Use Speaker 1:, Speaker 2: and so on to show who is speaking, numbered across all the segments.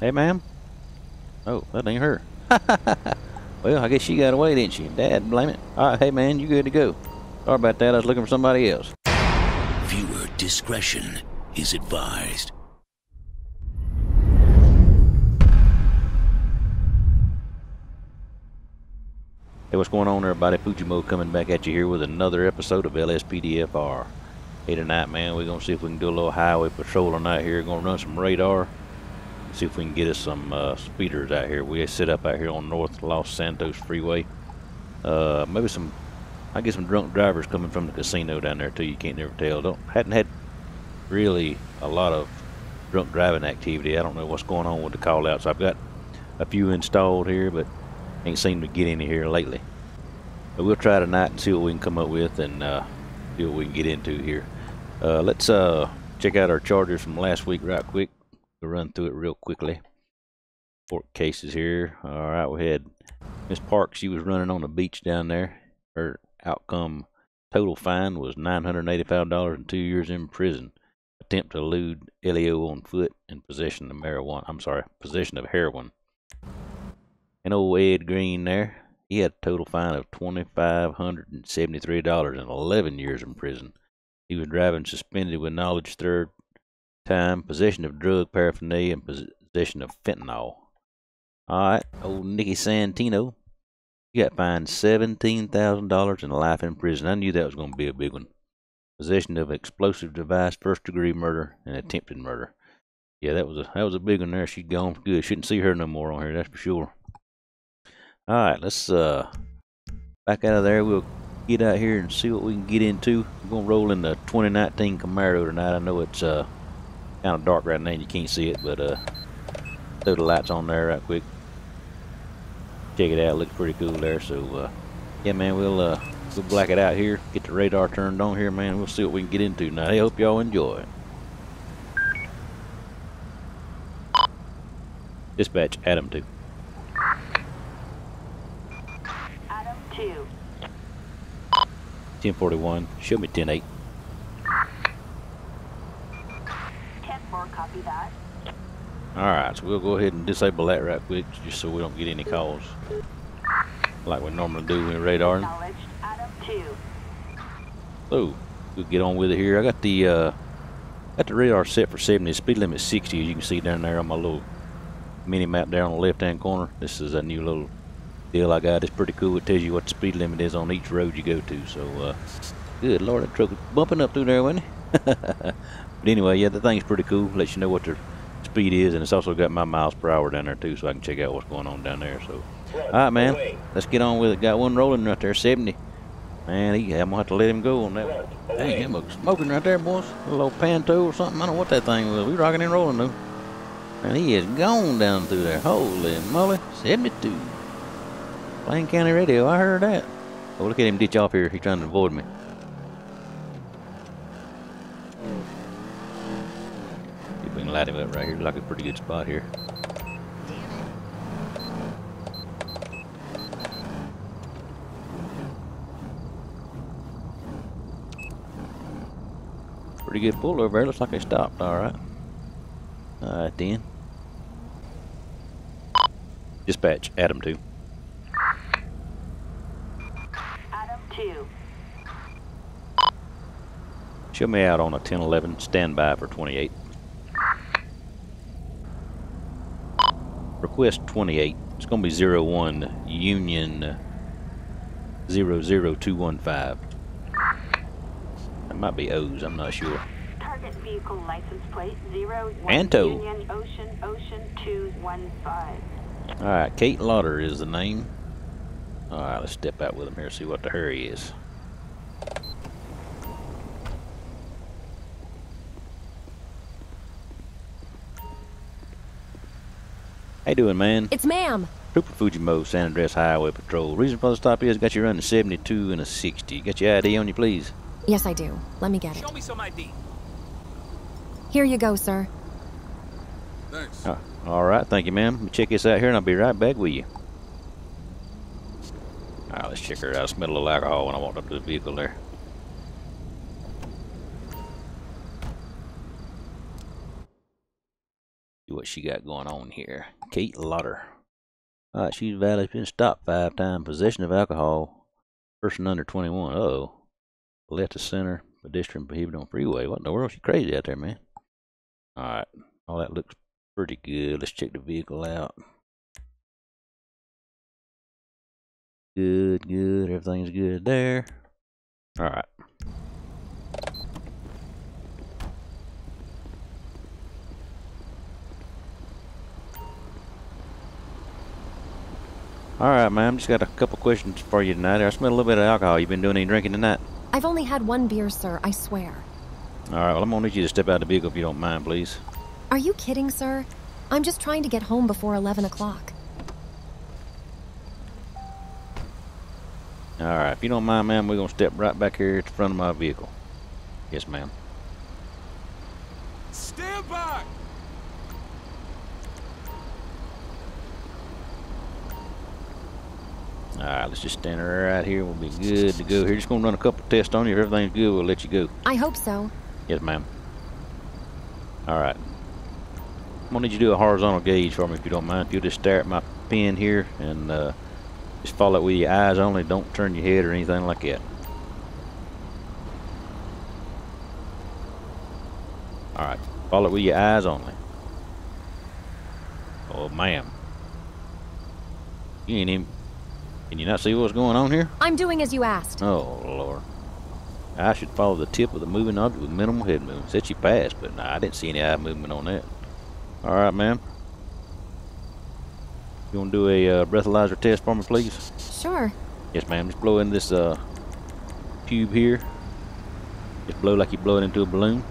Speaker 1: Hey, ma'am. Oh, that ain't her. well, I guess she got away, didn't she? Dad, blame it. All right, hey, man, you good to go. Sorry about that. I was looking for somebody else.
Speaker 2: Viewer discretion is advised.
Speaker 1: Hey, what's going on, everybody? Fujimo coming back at you here with another episode of LSPDFR. Hey, tonight, man, we're gonna see if we can do a little highway patrol tonight here. Gonna run some radar. See if we can get us some uh, speeders out here. We sit up out here on North Los Santos Freeway. Uh, maybe some, I get some drunk drivers coming from the casino down there too. You can't never tell. Don't hadn't had really a lot of drunk driving activity. I don't know what's going on with the call outs. I've got a few installed here, but ain't seemed to get any here lately. But we'll try tonight and see what we can come up with and uh, see what we can get into here. Uh, let's uh, check out our chargers from last week right quick. We'll run through it real quickly. Four cases here. All right, we had Miss Park. She was running on the beach down there. Her outcome total fine was $985 and two years in prison. Attempt to elude Elio on foot and possession of marijuana. I'm sorry, possession of heroin. And old Ed Green there, he had a total fine of $2,573 and 11 years in prison. He was driving suspended with knowledge third time, possession of drug paraphernalia, and possession of fentanyl. Alright, old Nicky Santino, he got fined $17,000 and life in prison. I knew that was going to be a big one. Possession of explosive device, first degree murder, and attempted murder. Yeah, that was a that was a big one there. She gone for good. Shouldn't see her no more on here, that's for sure. All right, let's uh back out of there. We'll get out here and see what we can get into. We're gonna roll in the 2019 Camaro tonight. I know it's uh kind of dark right now and you can't see it, but uh throw the lights on there right quick. Check it out. Looks pretty cool there. So uh yeah, man, we'll uh we'll black it out here. Get the radar turned on here, man. We'll see what we can get into tonight. I hope y'all enjoy. Dispatch Adam two.
Speaker 3: Adam 2.
Speaker 1: 1041. Show me 108.
Speaker 3: 4, copy that.
Speaker 1: Alright, so we'll go ahead and disable that right quick just so we don't get any calls. Like we normally do when radar.
Speaker 3: Acknowledged. Adam 2.
Speaker 1: So we'll get on with it here. I got the uh got the radar set for 70, speed limit 60 as you can see down there on my little mini map there on the left hand corner. This is a new little deal I got. It's pretty cool. It tells you what the speed limit is on each road you go to. So uh good lord that truck was bumping up through there, wasn't it? but anyway, yeah, the thing's pretty cool. Lets you know what the speed is and it's also got my miles per hour down there too so I can check out what's going on down there. So Alright man, let's get on with it. Got one rolling right there, 70. Man, he, I'm gonna have to let him go on that one. Dang, him a smoking right there, boys. A little panto or something. I don't know what that thing was. We rocking and rolling though. And he is gone down through there. Holy moly, 72. Blaine County Radio, I heard that. Oh, look at him ditch off here. He's trying to avoid me. See if we can light him up right here. Like a pretty good spot here. Pretty good pull over there. Looks like they stopped. All right. All right then. Dispatch, Adam 2.
Speaker 3: Adam 2.
Speaker 1: Show me out on a 1011. Stand by for 28. Request 28. It's going to be 01 Union 00215. That might be O's. I'm not sure.
Speaker 3: Target vehicle license plate 0
Speaker 1: Anto.
Speaker 3: Union Ocean Ocean 215.
Speaker 1: All right, Kate Lauder is the name. All right, let's step out with him here, see what the hurry is. How you doing, man?
Speaker 4: It's ma'am.
Speaker 1: Trooper Fujimo, San Andreas Highway Patrol. Reason for the stop is got you running 72 and a 60. Got your ID on you, please?
Speaker 4: Yes, I do. Let me get it.
Speaker 5: Show me some ID.
Speaker 4: Here you go, sir.
Speaker 5: Thanks.
Speaker 1: Uh, all right, thank you, ma'am. Let me check this out here, and I'll be right back with you. All right, let's check her out. Smell smelled a little alcohol when I walked up to the vehicle there. See what she got going on here. Kate Lauder. All right, she's valid. Been stopped five times. Possession of alcohol. Person under 21. Uh-oh. Left to center. Pedestrian prohibited on freeway. What in the world? She crazy out there, man. All right. All that looks pretty good. Let's check the vehicle out. Good, good. Everything's good there. All right. All right, ma'am. Just got a couple questions for you tonight. I smell a little bit of alcohol. You been doing any drinking tonight?
Speaker 4: I've only had one beer, sir, I swear.
Speaker 1: All right. Well, I'm gonna need you to step out of the vehicle if you don't mind, please.
Speaker 4: Are you kidding, sir? I'm just trying to get home before 11 o'clock.
Speaker 1: All right. If you don't mind, ma'am, we're gonna step right back here at the front of my vehicle. Yes, ma'am.
Speaker 5: Stand back!
Speaker 1: All right. Let's just stand right here. We'll be good to go here. Just gonna run a couple tests on you. If everything's good, we'll let you go.
Speaker 4: I hope so.
Speaker 1: Yes, ma'am. All right. I'm gonna need you to do a horizontal gauge for me if you don't mind. If you'll just stare at my pin here and uh, just follow it with your eyes only. Don't turn your head or anything like that. All right. Follow it with your eyes only. Oh, ma'am. You ain't even. Can you not see what's going on here?
Speaker 4: I'm doing as you asked.
Speaker 1: Oh, Lord. I should follow the tip of the moving object with minimal head movement. Said she passed, but nah, I didn't see any eye movement on that. All right, ma'am. You want to do a uh, breathalyzer test for me, please?
Speaker 4: Sure.
Speaker 1: Yes, ma'am. Just blow in this uh, tube here. Just blow like you blow it into a balloon.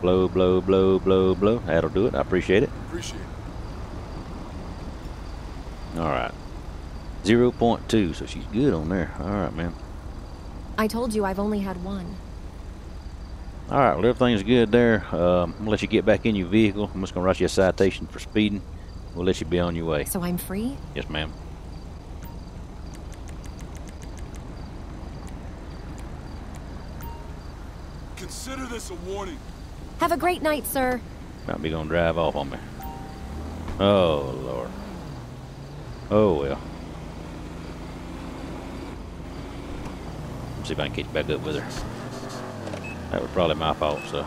Speaker 1: Blow, blow, blow, blow, blow. That'll do it. I appreciate it.
Speaker 5: Appreciate it.
Speaker 1: All right. 0.2, so she's good on there. All right, ma'am.
Speaker 4: I told you I've only had one.
Speaker 1: All right, well, everything's good there. Um, I'm gonna let you get back in your vehicle. I'm just gonna write you a citation for speeding. We'll let you be on your way.
Speaker 4: So I'm free?
Speaker 1: Yes, ma'am.
Speaker 5: Consider this a warning.
Speaker 4: Have a great night, sir.
Speaker 1: Might be gonna drive off on me. Oh Lord. Oh well. See if I can catch back up with her. That was probably my fault, so.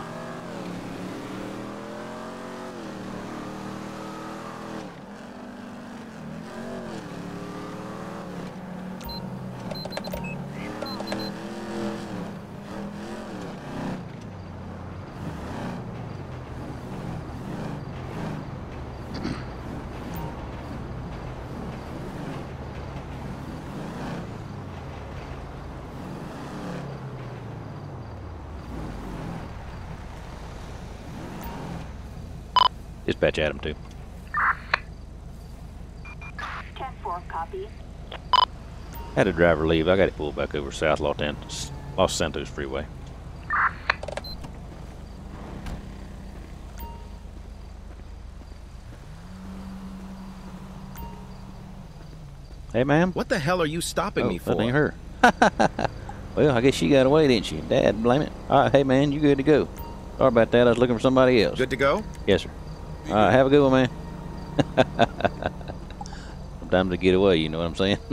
Speaker 1: Dispatch Adam two.
Speaker 3: 10-4, copy.
Speaker 1: Had a driver leave. I got it pulled back over South Los Santos, Los Santos Freeway. Hey, ma'am.
Speaker 6: What the hell are you stopping
Speaker 1: oh,
Speaker 6: me for?
Speaker 1: That ain't her. well, I guess she got away, didn't she? Dad, blame it. All right, hey, man, you good to go. Sorry about that. I was looking for somebody else.
Speaker 6: Good to go?
Speaker 1: Yes, sir. All right, have a good one, man. Sometimes to get away, you know what I'm saying?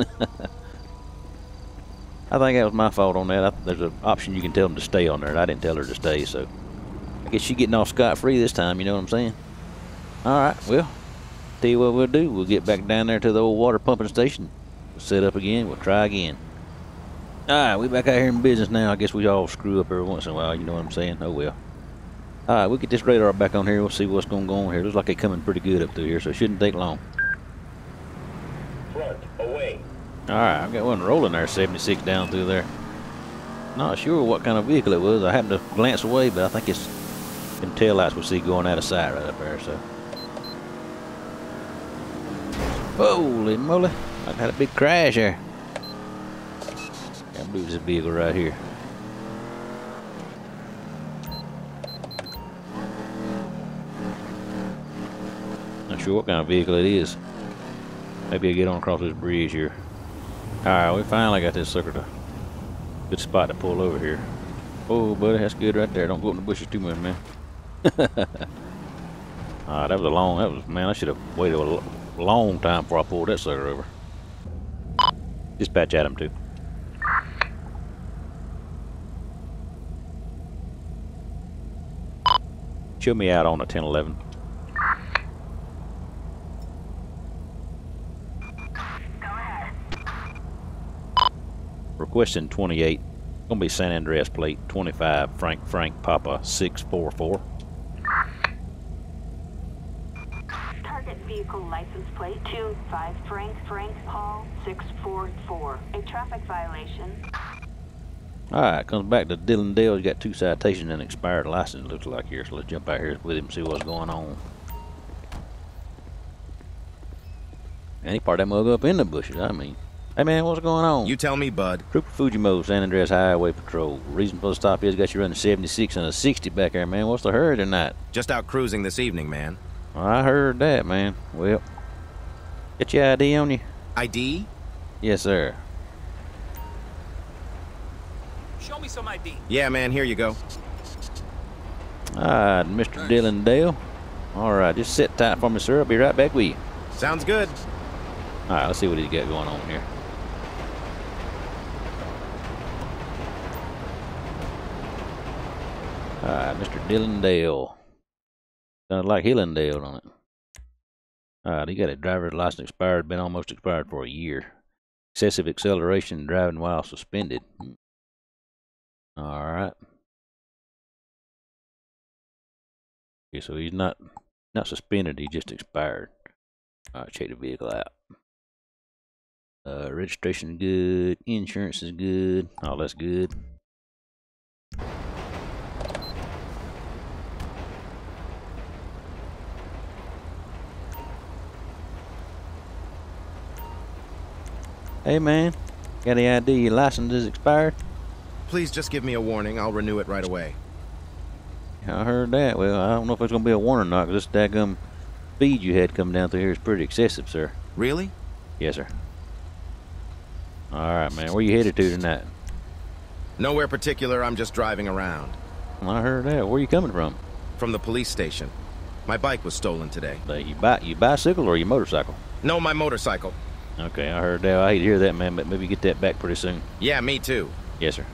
Speaker 1: I think that was my fault on that. I, there's an option you can tell them to stay on there, and I didn't tell her to stay, so I guess she's getting off scot-free this time, you know what I'm saying? All right, well, tell you what we'll do. We'll get back down there to the old water pumping station. We'll set up again. We'll try again. All right, we back out here in business now. I guess we all screw up every once in a while, you know what I'm saying? Oh, well. All right, we'll get this radar back on here. We'll see what's going to go on here. Looks like they're coming pretty good up through here, so it shouldn't take long.
Speaker 7: Front, away.
Speaker 1: All right, I've got one rolling there, 76 down through there. Not sure what kind of vehicle it was. I happened to glance away, but I think it's them taillights we see going out of sight right up there, so. Holy moly. I've had a big crash here. Can't believe this vehicle right here. Sure what kind of vehicle it is. Maybe I get on across this bridge here. Alright, we finally got this sucker to good spot to pull over here. Oh buddy, that's good right there. Don't go in the bushes too much, man. Ah, that was a long. That was man. I should have waited a long time before I pulled that sucker over. Dispatch Adam two. Show me out on a 1011. Requesting 28. Gonna be San Andreas plate 25 Frank Frank Papa 644.
Speaker 3: Target vehicle license plate 25 Frank Frank Paul 644. A traffic violation.
Speaker 1: Alright, comes back to Dylan Dale. He's got two citations and expired license, looks like here. So let's jump out here with him and see what's going on. And he parked that mug up in the bushes, I mean. Hey man, what's going on?
Speaker 6: You tell me, bud.
Speaker 1: Trooper Fujimo, San Andreas Highway Patrol. Reason for the stop is got you running 76 and a 60 back there, man. What's the hurry tonight?
Speaker 6: Just out cruising this evening, man.
Speaker 1: I heard that, man. Well, get your ID on you?
Speaker 6: ID?
Speaker 1: Yes, sir.
Speaker 7: Show me some ID.
Speaker 6: Yeah, man, here you go.
Speaker 1: Alright, Mr. Dylan Dale. Alright, just sit tight for me, sir. I'll be right back with you.
Speaker 6: Sounds good.
Speaker 1: Alright, let's see what he's got going on here. Alright, Mr. Dylan Dale. Sounds like Hillendale on it. Alright, he got a driver's license expired, been almost expired for a year. Excessive acceleration, driving while suspended. Alright. Okay, so he's not not suspended, he just expired. Alright, check the vehicle out. Uh, registration is good. Insurance is good. All that's good. Hey man, got any idea your license is expired?
Speaker 6: Please just give me a warning. I'll renew it right away.
Speaker 1: I heard that. Well, I don't know if it's gonna be a warning or not, not. 'cause this daggum speed you had coming down through here is pretty excessive, sir.
Speaker 6: Really?
Speaker 1: Yes, sir. All right, man. Where you headed to tonight?
Speaker 6: Nowhere particular. I'm just driving around.
Speaker 1: I heard that. Where you coming from?
Speaker 6: From the police station. My bike was stolen today.
Speaker 1: Uh, you bi- you bicycle or your motorcycle?
Speaker 6: No, my motorcycle.
Speaker 1: Okay, I heard that. I hate to hear that, man, but maybe get that back pretty soon.
Speaker 6: Yeah, me too.
Speaker 1: Yes, sir.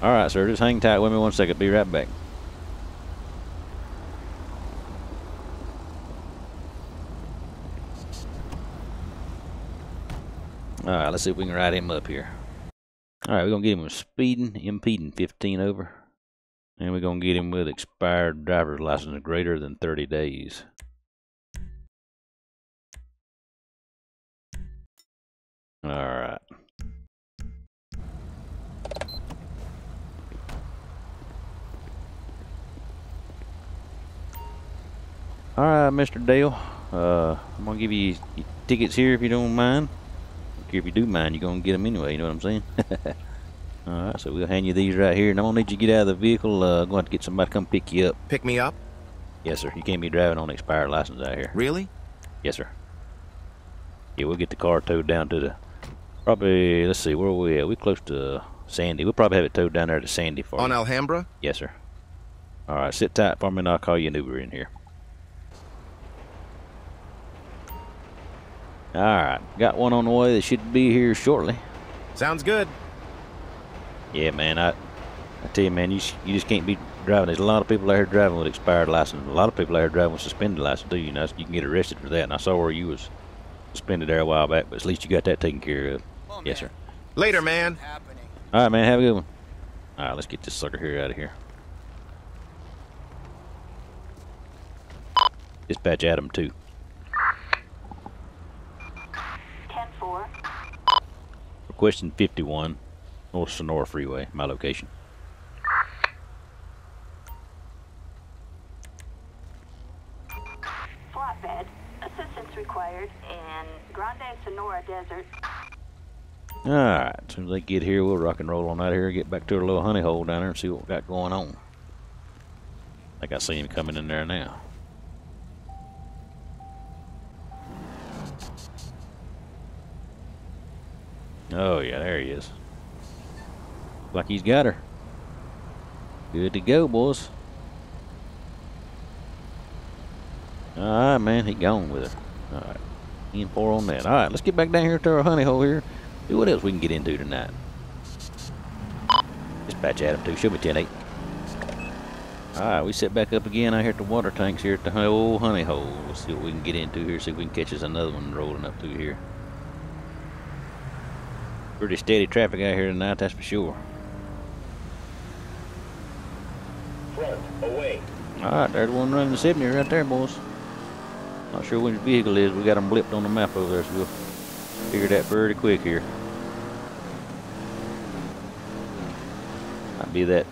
Speaker 1: All right, sir. Just hang tight with me one second. Be right back. All right, let's see if we can ride him up here. All right, we're gonna get him with speeding, impeding 15 over, and we're gonna get him with expired driver's license greater than 30 days. All right. All right, Mr. Dale. Uh, I'm gonna give you tickets here if you don't mind. If you do mind, you're gonna get them anyway. You know what I'm saying? All right, so we'll hand you these right here, and I'm gonna need you to get out of the vehicle. Uh, going to have to get somebody to come pick you up.
Speaker 6: Pick me up?
Speaker 1: Yes, sir. You can't be driving on expired license out here.
Speaker 6: Really?
Speaker 1: Yes, sir. Yeah, we'll get the car towed down to the probably. Let's see, where are we at? We close to Sandy. We'll probably have it towed down there to Sandy for
Speaker 6: On
Speaker 1: you.
Speaker 6: Alhambra?
Speaker 1: Yes, sir. All right, sit tight for me, and I'll call you an Uber in here. All right, got one on the way that should be here shortly.
Speaker 6: Sounds good.
Speaker 1: Yeah, man, I, I tell you, man, you you just can't be driving. There's a lot of people out here driving with expired license. A lot of people out here driving with suspended license too. You know, you can get arrested for that. And I saw where you was suspended there a while back, but at least you got that taken care of.
Speaker 7: Come on,
Speaker 1: Yes,
Speaker 7: man.
Speaker 1: sir.
Speaker 6: Later, man.
Speaker 1: All right, man, have a good one. All right, let's get this sucker here out of here. Dispatch Adam two.
Speaker 3: 10-4.
Speaker 1: Requesting 51 North Sonora Freeway, my location.
Speaker 3: Flatbed. Assistance required in Grand Senora Desert.
Speaker 1: Alright, as soon as they get here, we'll rock and roll on out here, get back to our little honey hole down there and see what we got going on. Like I see him coming in there now. Oh yeah, there he is. Like he's got her. Good to go, boys. All right, man. He gone with it. All right. In four on that. All right, let's get back down here to our honey hole here. See what else we can get into tonight. Dispatch Adam 2. Show me 10 8. All right, we set back up again out here at the water tanks here at the old honey hole. Let's see what we can get into here. See if we can catch us another one rolling up through here. Pretty steady traffic out here tonight, that's for sure.
Speaker 8: Front, away.
Speaker 1: All right, there's one running the 70 right there, boys. Not sure which vehicle is. We got them blipped on the map over there, so we'll figure that pretty quick here. Might be that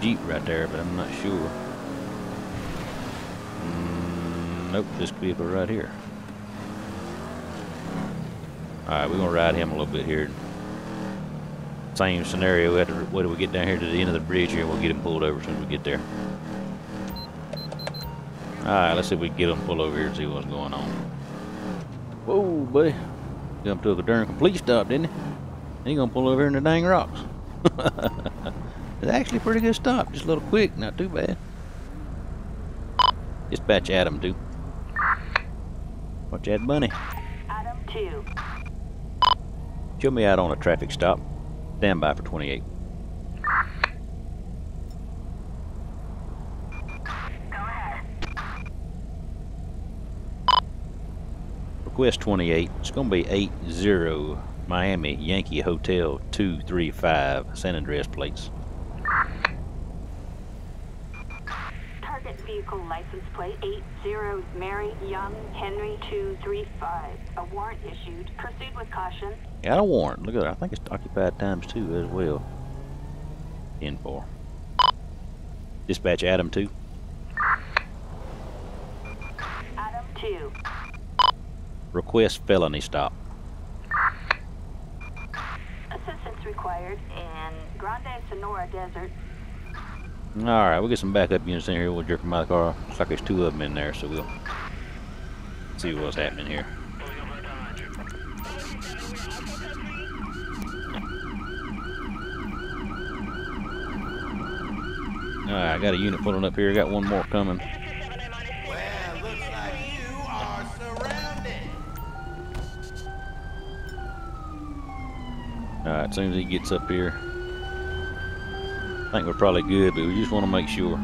Speaker 1: Jeep right there, but I'm not sure. Mm, nope, this vehicle right here. All right, we're gonna ride him a little bit here. Same scenario. We have to wait till we get down here to the end of the bridge here. We'll get him pulled over as soon as we get there. All right, let's see if we can get him pulled over here and see what's going on. Whoa, buddy. Jumped to a darn complete stop, didn't he? He gonna pull over here in the dang rocks. it's actually a pretty good stop. Just a little quick, not two bad. Dispatch Adam, too. Watch that bunny.
Speaker 3: Adam 2.
Speaker 1: Show me out on a traffic stop. Stand by for 28. Request 28. It's going to be 80 Miami Yankee Hotel 235 San Andreas plates.
Speaker 3: Target vehicle license plate 80 Mary Young Henry 235. A warrant issued. Proceed with caution.
Speaker 1: Got a warrant. Look at that. I think it's occupied times two as well. 10 4. Dispatch Adam 2.
Speaker 3: Adam 2.
Speaker 1: Request felony stop.
Speaker 3: Assistance required in Grand Senora Desert.
Speaker 1: Alright, we'll get some backup units in here. We'll jerk them out of the car. Looks like there's two of them in there, so we'll see what's happening here. Alright, I got a unit pulling up here. I got one more coming. As soon as he gets up here, I think we're probably good, but we just want to make sure.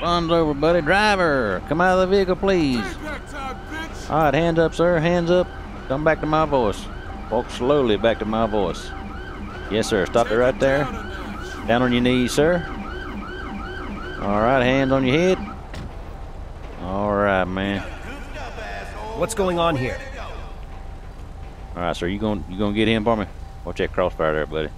Speaker 1: Runs over, buddy. Driver, come out of the vehicle, please. All right, hands up, sir. Hands up. Come back to my voice. Walk slowly back to my voice. Yes, sir. Stop it right there.
Speaker 5: Down
Speaker 1: on your knees, sir. All right, hands on your head. All right, man.
Speaker 8: Goofed up, asshole.
Speaker 9: What's going on here?
Speaker 1: All right, sir. You going you gonna get him for me? Watch that crossfire there, buddy.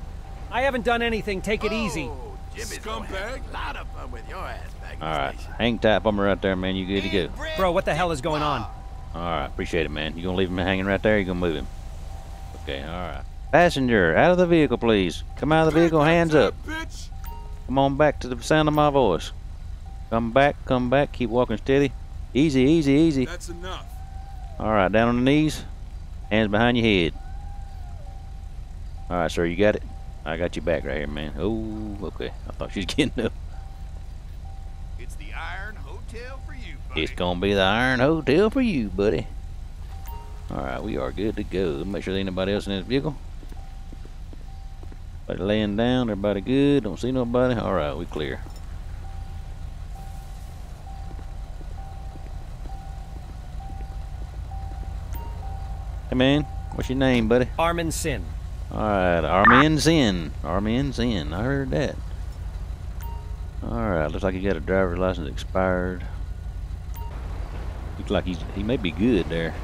Speaker 9: I haven't done anything. Take it oh, easy.
Speaker 8: Oh, Jimmy's
Speaker 5: Scumbag.
Speaker 8: a lot of fun with your ass back
Speaker 1: All right,
Speaker 8: station.
Speaker 1: hang tight for me right there, man. You good to go?
Speaker 9: Bro, what the hell is going on?
Speaker 1: All right, appreciate it, man. You gonna leave him hanging right there? Or you gonna move him? Okay, all right. Passenger, out of the vehicle, please. Come out of the vehicle, hands up. Come on back to the sound of my voice. Come back, come back. Keep walking steady. Easy, easy, easy.
Speaker 5: That's enough.
Speaker 1: All right, down on the knees. Hands behind your head. All right, sir, you got it? I got you back right here, man. Oh, okay. I thought she was getting up.
Speaker 8: It's the Iron Hotel for you, buddy.
Speaker 1: It's gonna be the Iron Hotel for you, buddy. All right, we are good to go. Make sure there ain't nobody else in this vehicle. Everybody laying down. Everybody good. Don't see nobody. All right, we clear. Man, what's your name, buddy?
Speaker 9: Armin Sin.
Speaker 1: All right, Armin Zin. Armin Zin. I heard that. All right, looks like he got a driver's license expired. Looks like he's he may be good there.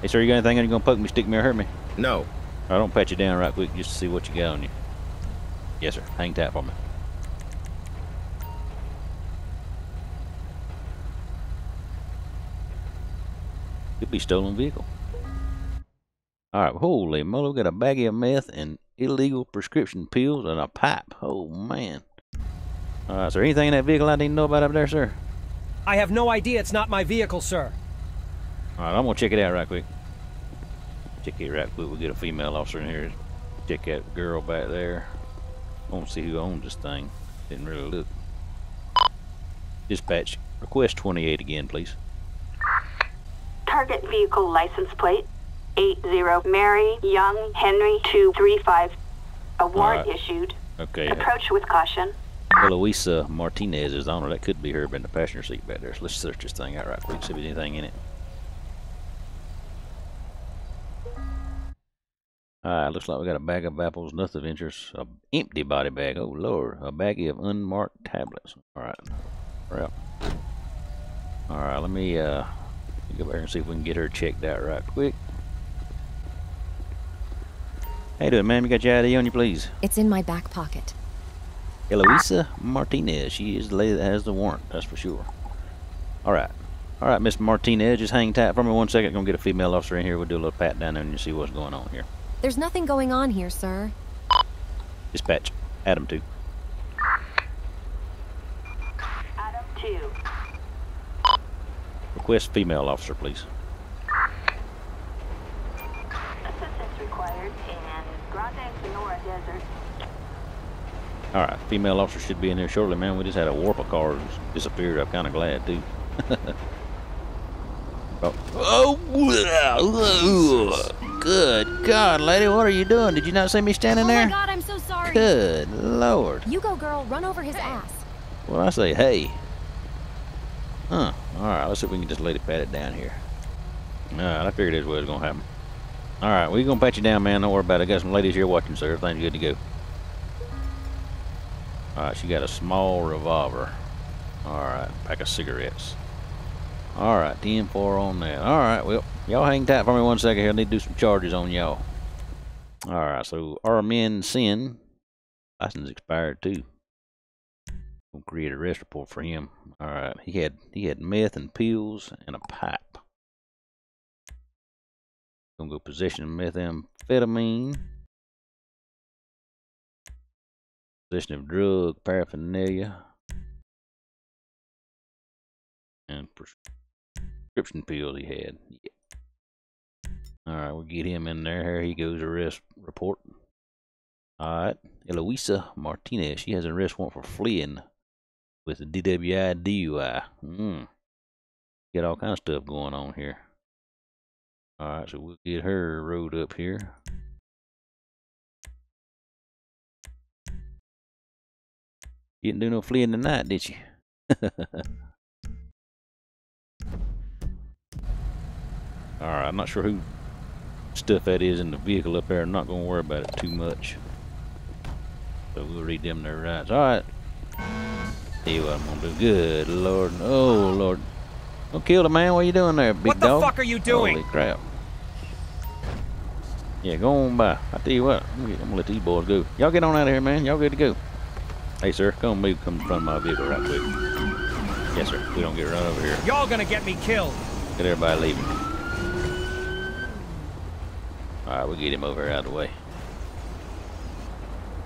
Speaker 1: Hey, sir, you got anything you gonna poke me, stick me, or hurt me?
Speaker 6: No.
Speaker 1: I don't pat you down right quick just to see what you got on you. Yes, sir. Hang tight for me. Could be stolen vehicle. All right, holy moly, we got a baggie of meth and illegal prescription pills and a pipe. Oh man. All right, is there anything in that vehicle I need to know about up there, sir?
Speaker 9: I have no idea. It's not my vehicle, sir.
Speaker 1: All right, I'm gonna check it out right quick. Check it right quick. We'll get a female officer in here. Check that girl back there. I want to see who owns this thing. Didn't really look. Dispatch, request 28 again, please.
Speaker 3: Target vehicle license plate 80 Mary Young Henry 235. A warrant
Speaker 1: Alright.
Speaker 3: issued.
Speaker 1: Okay.
Speaker 3: Approach with caution.
Speaker 1: Eloisa Martinez is on her. That could be her in the passenger seat back there. So let's search this thing out right quick, see if there's anything in it. Alright, looks like we got a bag of apples, nothing of interest. A empty body bag. Oh lord, a baggie of unmarked tablets. Alright. Well. Alright, let me uh go back and see if we can get her checked out right quick. How you doing, ma'am? You got your ID on you, please?
Speaker 4: It's in my back pocket.
Speaker 1: Eloisa Martinez. She is the lady that has the warrant, that's for sure. All right. All right, Miss Martinez, just hang tight for me one second. Gonna get a female officer in here. We'll do a little pat down there and you see what's going on here.
Speaker 4: There's nothing going on here, sir.
Speaker 1: Dispatch. Adam 2.
Speaker 3: Adam 2.
Speaker 1: Request female officer, please.
Speaker 3: Assistance required in Grand Senora Desert.
Speaker 1: All right, female officer should be in here shortly, man. We just had a warp of cars disappeared. I'm kind of glad, too. oh, oh, good God, lady, what are you doing? Did you not see me standing
Speaker 4: oh
Speaker 1: there? oh there?
Speaker 4: my god, I'm so sorry.
Speaker 1: Good Lord.
Speaker 4: You go, girl. Run over his ass.
Speaker 1: Well, I say, hey. Huh. All right, let's see if we can just let it pat it down here. All right, I figured this was going to happen. All right, we're going to pat you down, man. Don't worry about it. I got some ladies here watching, sir. Everything's good to go. All right, she got a small revolver. All right, pack of cigarettes. All right, 10-4 on that. All right, well, y'all hang tight for me one second here. I need to do some charges on y'all. All right, so Armin Sin, license expired too. We'll create a arrest report for him. All right, he had he had meth and pills and a pipe. Gonna go possession of methamphetamine, possession of drug paraphernalia, and prescription pills he had. Yeah. All right, we'll get him in there. Here he goes. Arrest report. All right, Eloisa Martinez. She has an arrest warrant for fleeing with a DWI DUI. Mm. Got all kind of stuff going on here. All right, so we'll get her rode up here. You didn't do no fleeing tonight, did you? all right, I'm not sure who stuff that is in the vehicle up there. I'm not going to worry about it too much. So we'll read them their rights. All right. See what I'm gonna do. Good lord. Oh lord. Don't kill the man. What are you doing there, big dog?
Speaker 9: What the
Speaker 1: dog?
Speaker 9: fuck are you doing?
Speaker 1: Holy crap. Yeah, go on by. I tell you what, I'm gonna, I'm gonna let these boys go. Y'all get on out of here, man. Y'all good to go. Hey, sir, come move, come in front of my vehicle right quick. Yes, sir. We don't get run over here.
Speaker 9: Y'all gonna get me killed.
Speaker 1: Get everybody leaving. All right, we'll get him over here out of the way.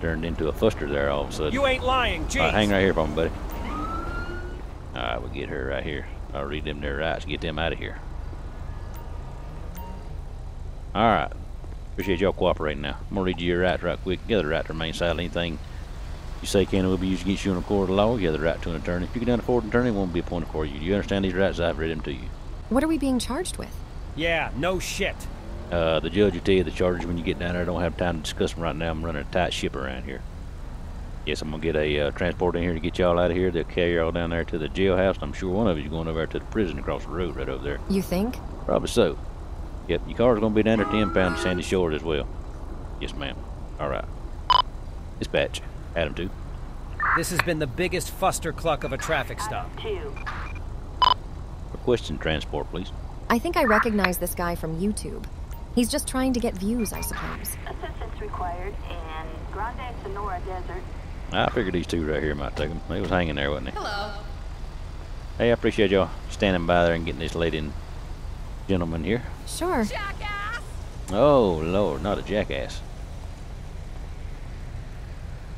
Speaker 1: Turned into a fuster there all of a sudden.
Speaker 9: You ain't lying, jeez.
Speaker 1: right, hang right here for me, buddy. All right, we'll get her right here. I'll read them their rights, get them out of here. All right. Appreciate y'all cooperating now. I'm gonna read you your rights right quick. Have the right to remain silent. Anything you say can and will be used against you in a court of law. You have the right to an attorney. If you can afford an attorney, one will be appointed for you. Do you understand these rights? I've read them to you.
Speaker 4: What are we being charged with?
Speaker 9: Yeah, no shit.
Speaker 1: Uh, the judge will tell you the charges when you get down there. I don't have time to discuss them right now. I'm running a tight ship around here. Yes, I'm gonna get a uh, transport in here to get y'all out of here. They'll carry y'all down there to the jailhouse. I'm sure one of you is going over there to the prison across the road right over there.
Speaker 4: You think?
Speaker 1: Probably so. Yep, your car's gonna be down there ten pounds to Sandy Shores as well. Yes, ma'am. All right. Dispatch. Adam two.
Speaker 9: This has been the biggest fuster cluck of a traffic stop.
Speaker 3: Two.
Speaker 1: Requesting transport, please.
Speaker 4: I think I recognize this guy from YouTube. He's just trying to get views, I suppose.
Speaker 3: Assistance required in Grand Senora Desert.
Speaker 1: I figured these two right here might take them. He was hanging there, wasn't he? Hello. Hey, I appreciate y'all standing by there and getting this lady and gentleman here.
Speaker 4: Sure. Jackass!
Speaker 1: Oh, Lord, not a jackass.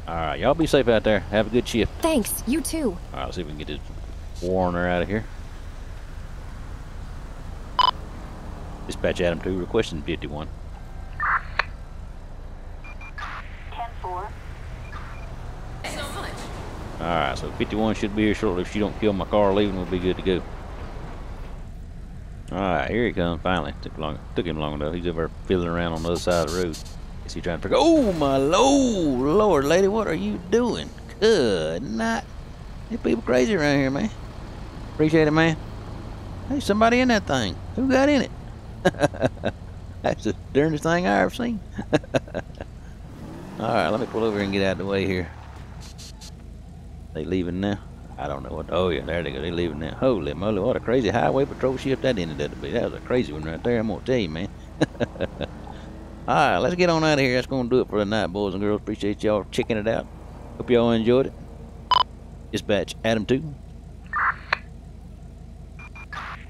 Speaker 1: All right, y'all be safe out there. Have a good shift.
Speaker 4: Thanks. You too.
Speaker 1: All right, let's see if we can get this Warner out of here. Dispatch Adam 2, requesting 51.
Speaker 3: 10 4.
Speaker 1: Alright, so 51 should be here shortly. If she don't kill my car leaving, we'll be good to go. Alright, here he comes, finally. Took long took him long enough. He's over fiddling around on the other side of the road. He trying to figure Oh my lord, Lord lady, what are you doing? Good night. These people crazy around here, man. Appreciate it, man. Hey, somebody in that thing. Who got in it? That's the darndest thing I ever seen. Alright, let me pull over and get out of the way here. They leaving now? I don't know what. Oh yeah, there they go. They leaving now. Holy moly, what a crazy highway patrol shift that ended up to be. That was a crazy one right there. I'm gonna tell you, man. All right, let's get on out of here. That's gonna do it for the night, boys and girls. Appreciate y'all checking it out. Hope y'all enjoyed it. Dispatch Adam two.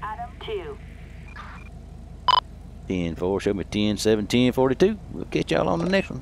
Speaker 3: Adam 2.
Speaker 1: 10 4, show me 10 7 10 42. We'll catch y'all on the next one.